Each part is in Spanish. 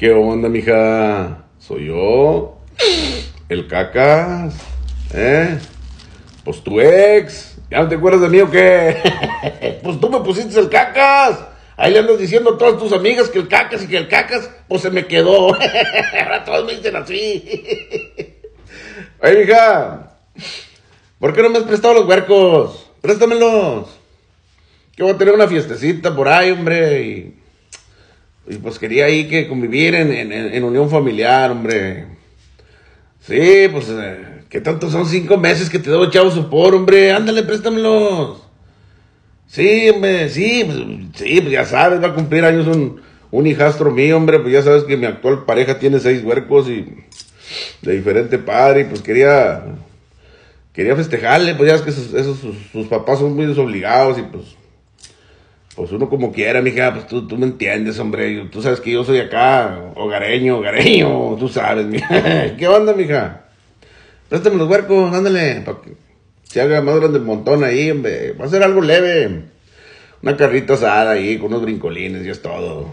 ¿Qué onda, mija? Soy yo, el cacas, ¿eh? Pues tu ex, ¿ya no te acuerdas de mí o qué? pues tú me pusiste el cacas. Ahí le andas diciendo a todas tus amigas que el cacas y que el cacas, pues se me quedó. Ahora todos me dicen así. Oye, mija, ¿por qué no me has prestado los huercos? Préstamelos. Que voy a tener una fiestecita por ahí, hombre, y pues quería ahí que convivir en, en, unión familiar, hombre. Sí, pues, eh, ¿qué tanto son cinco meses que te debo chavo sopor, hombre? Ándale, préstamelos. Sí, hombre, sí, pues, sí, pues ya sabes, va a cumplir años un, un hijastro mío, hombre, pues ya sabes que mi actual pareja tiene seis huercos y de diferente padre, y pues quería, quería festejarle, pues ya sabes que esos, sus, sus papás son muy desobligados y pues pues uno como quiera, mija, pues tú, tú me entiendes, hombre. Tú sabes que yo soy acá, hogareño, hogareño, tú sabes, mija. ¿Qué onda, mija? Préstame los huercos, ándale, para que se haga más grande el montón ahí, hombre. Va a ser algo leve. Una carrita asada ahí, con unos brincolines, y es todo.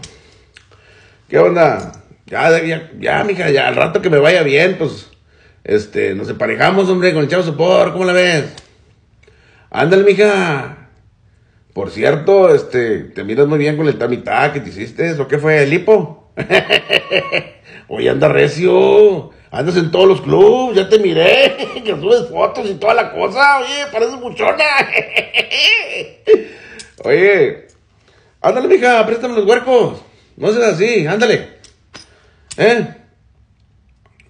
¿Qué onda? Ya, ya, ya, mija, ya, al rato que me vaya bien, pues, este, nos emparejamos, hombre, con el chavo sopor, ¿cómo la ves? Ándale, mija. Por cierto, este, te miras muy bien con el tamitá que te hiciste. ¿O qué fue? ¿El hipo? Oye, anda recio. Andas en todos los clubs, ya te miré. Que subes fotos y toda la cosa. Oye, pareces muchona. Oye, ándale, mija, préstame los huercos. No seas así, ándale. ¿Eh?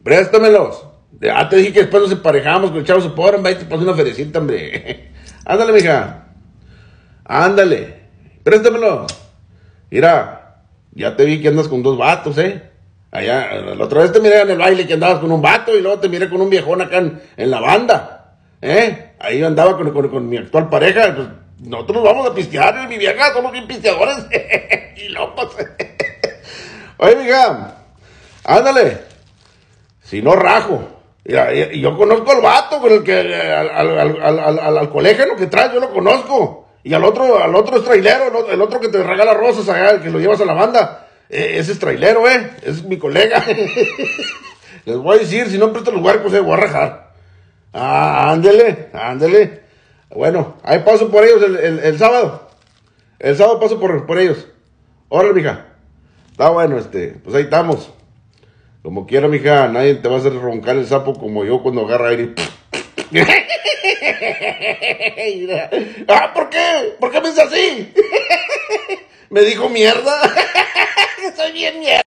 Préstamelos. Ya te dije que después nos emparejamos con el chavo se pobre, y te pasó una ferecita, hombre. ándale, mija. Ándale, préstamelo. Mira, ya te vi que andas con dos vatos, ¿eh? Allá, la otra vez te miré en el baile que andabas con un vato y luego te miré con un viejón acá en, la banda, ¿eh? Ahí andaba con, mi actual pareja, pues nosotros vamos a pistear, mi vieja, somos bien pisteadores y locos. Oye, mija, ándale, si no rajo. Y yo conozco al vato con el que, al, al, al, al que trae, yo lo conozco. Y al otro, al otro es trailero, el otro que te regala rosas que lo llevas a la banda. E, ese es trailero, eh. Es mi colega. Les voy a decir, si no presto los huercos, eh, voy a rajar. Ah, ándele, ándele. Bueno, ahí paso por ellos el, sábado. El sábado paso por, por ellos. Órale, mija. Está bueno, este, pues ahí estamos. Como quiera, mija, nadie te va a hacer roncar el sapo como yo cuando agarra aire. ah, ¿por qué? ¿Por qué me dice así? me dijo mierda. Soy bien mierda.